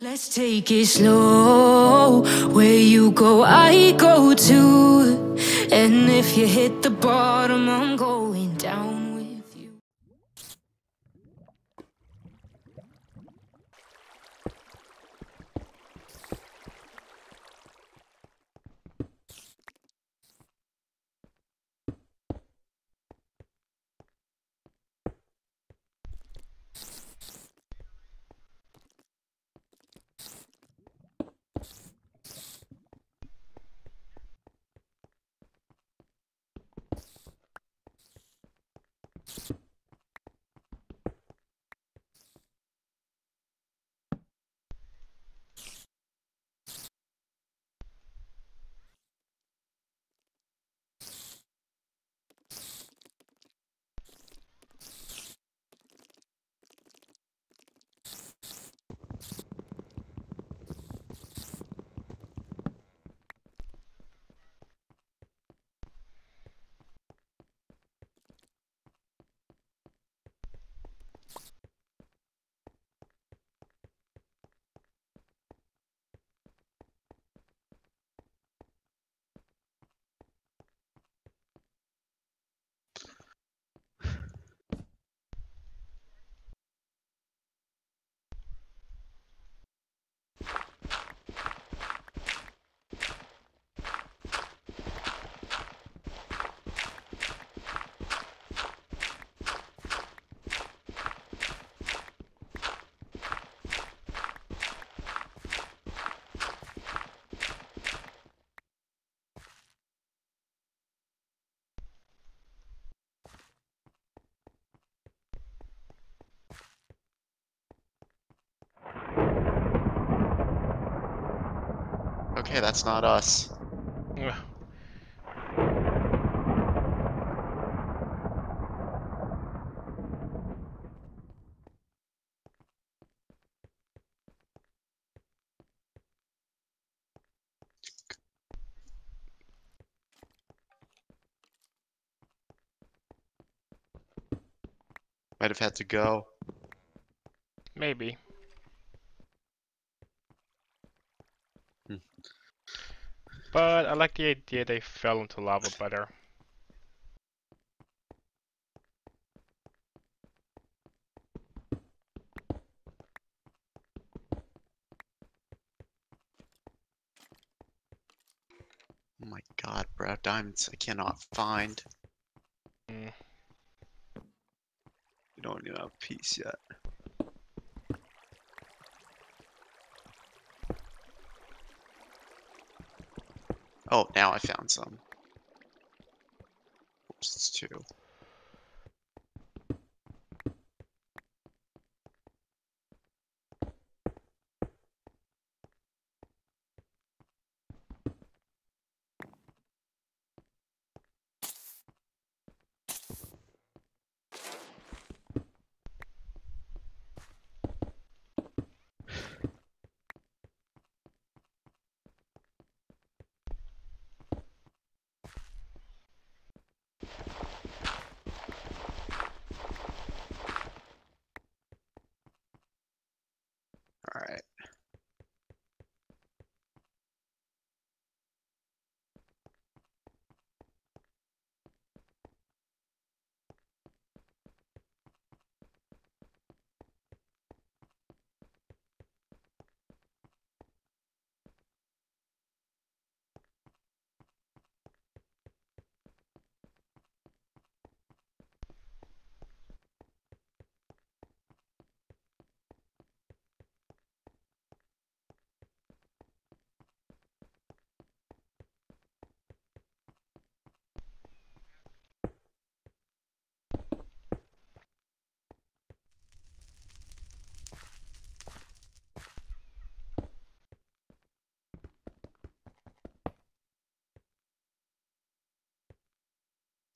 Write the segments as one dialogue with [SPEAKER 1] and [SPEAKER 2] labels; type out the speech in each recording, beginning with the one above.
[SPEAKER 1] Let's take it slow. Where you go, I go too. And if you hit the bottom, I'm going down with you.
[SPEAKER 2] Okay, that's not us.
[SPEAKER 3] Ugh.
[SPEAKER 2] Might have had to go.
[SPEAKER 3] Maybe. But I like the idea they fell into lava better.
[SPEAKER 2] Oh my god, bro, diamonds I cannot find.
[SPEAKER 3] Mm.
[SPEAKER 2] We don't even have peace yet. Oh, now I found some. Oops, it's two.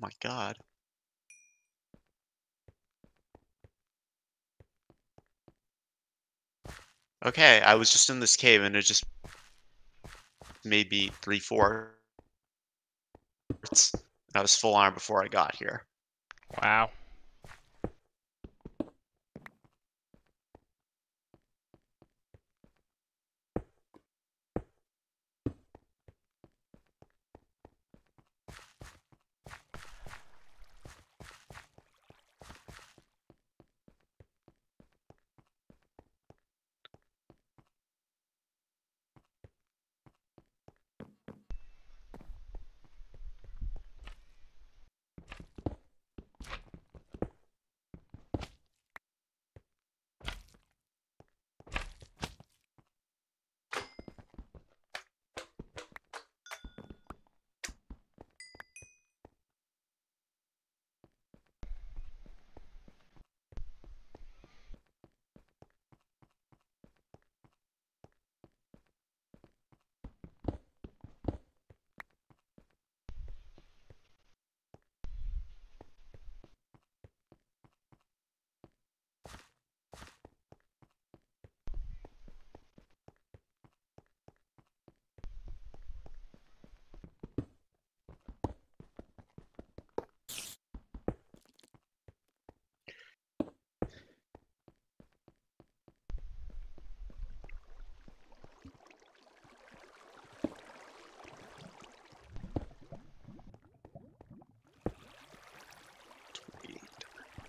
[SPEAKER 2] My god. Okay, I was just in this cave and it just maybe three, four. I was full arm before I got here.
[SPEAKER 3] Wow.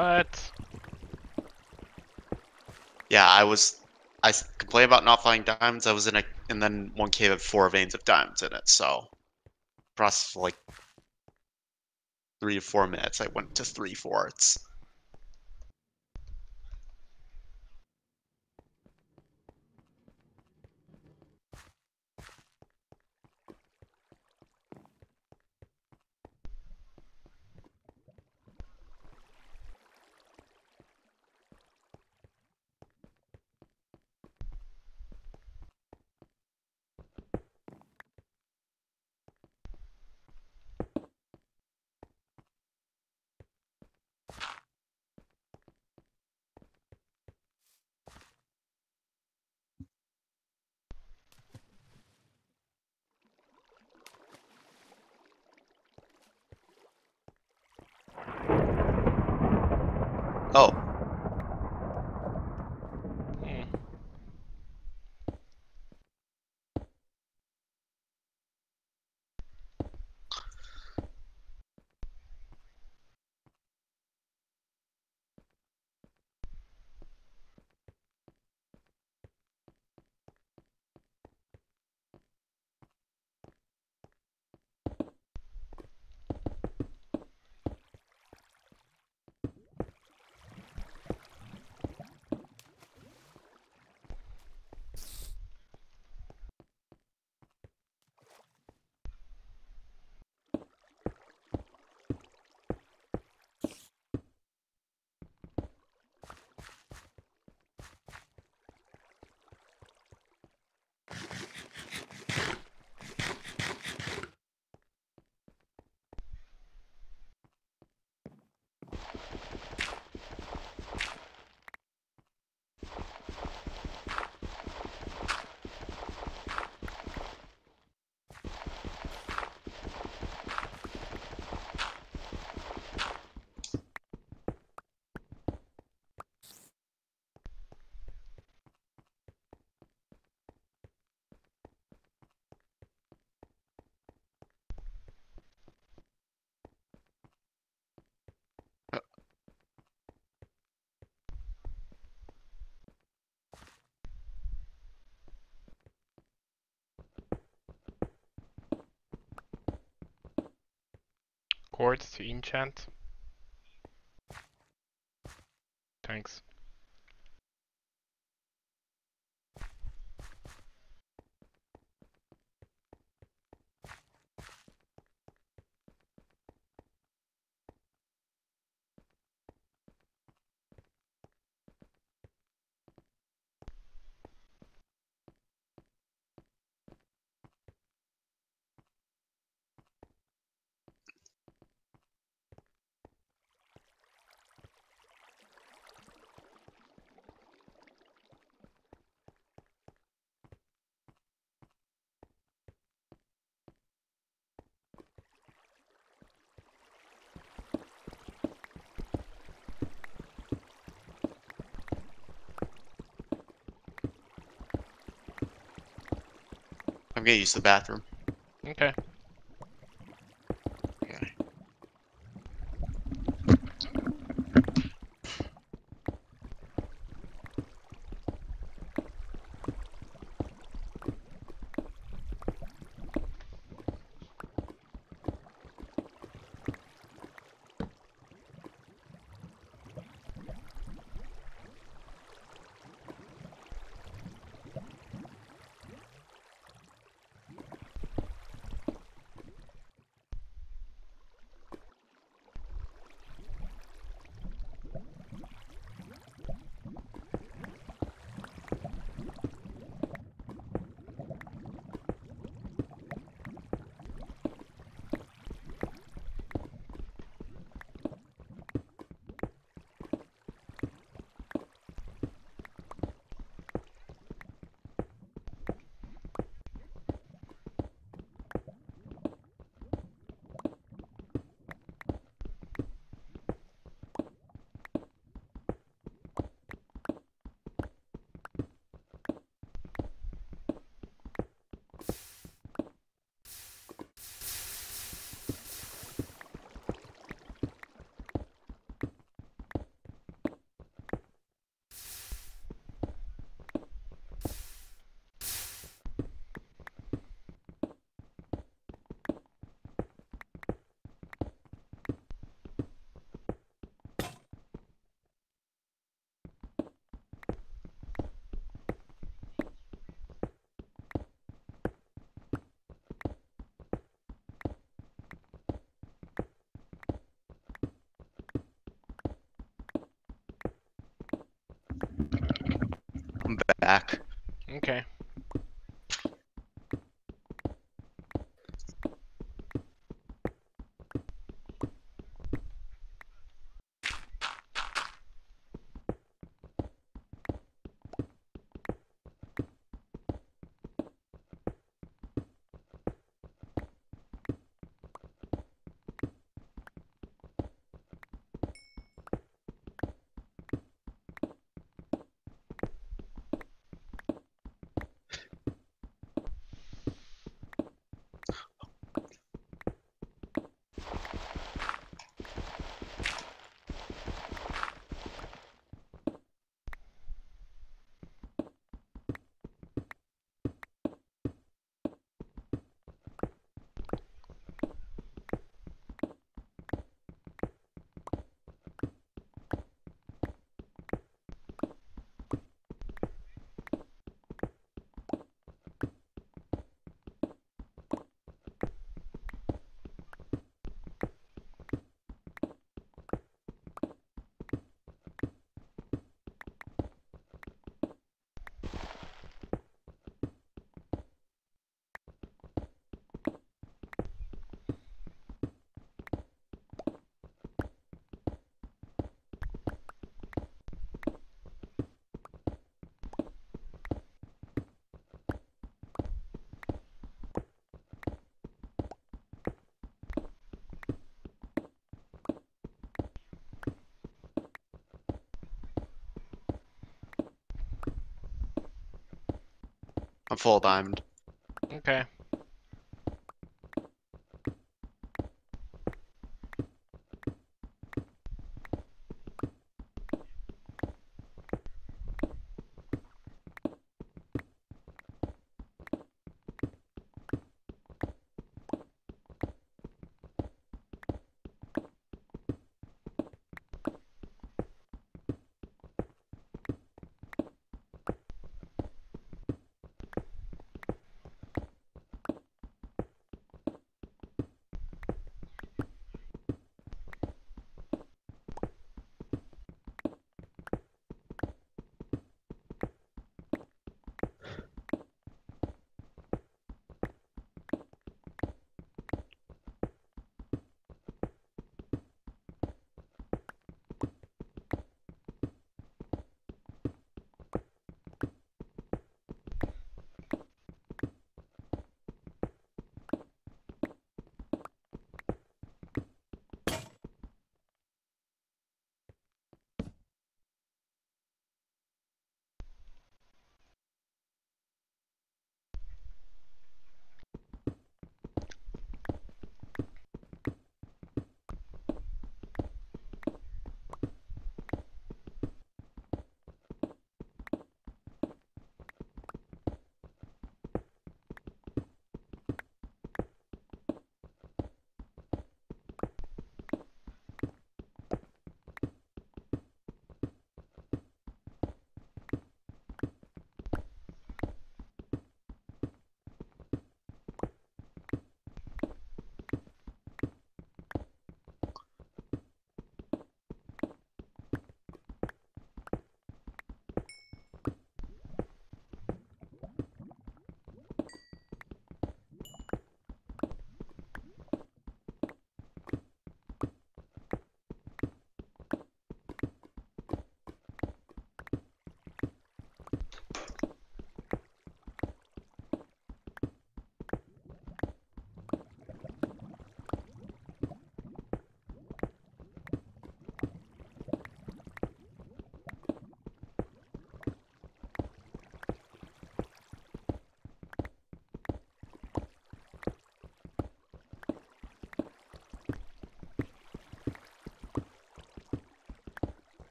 [SPEAKER 3] What?
[SPEAKER 2] Yeah, I was. I complained about not finding diamonds. I was in a, and then one cave had four veins of diamonds in it. So, process like three to four minutes. I went to three fourths.
[SPEAKER 3] Quartz to enchant. Thanks.
[SPEAKER 2] I'm getting used to the bathroom.
[SPEAKER 3] back.
[SPEAKER 2] Okay. Full diamond.
[SPEAKER 3] Okay.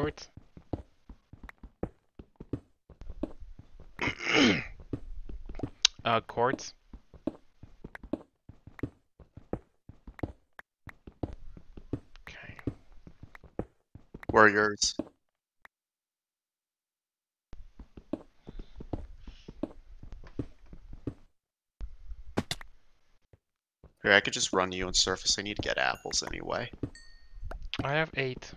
[SPEAKER 3] Quartz. uh, quartz. Okay.
[SPEAKER 2] Yours? Here, I could just run you on surface. I need to get apples anyway.
[SPEAKER 3] I have eight.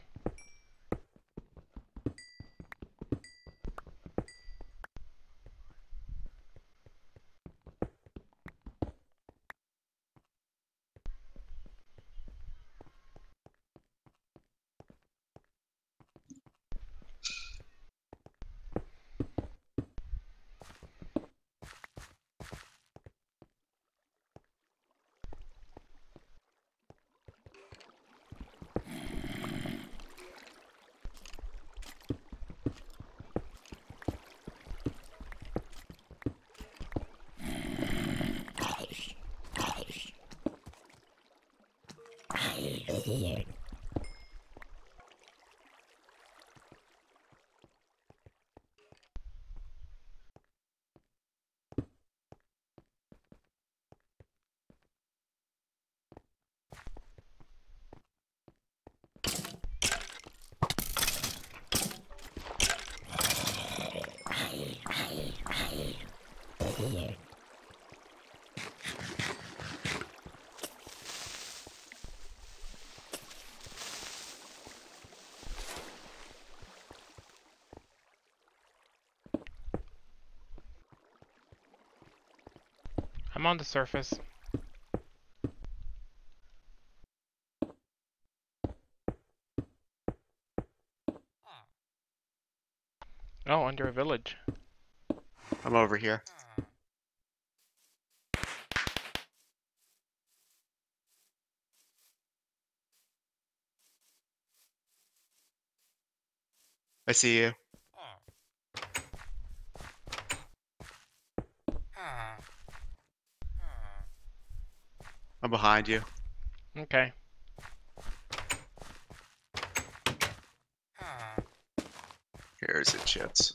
[SPEAKER 3] Mm-hmm. I'm on the surface. Oh, under a village.
[SPEAKER 2] I'm over here. I see you. I'm behind you.
[SPEAKER 3] Okay.
[SPEAKER 2] Here's it, chits.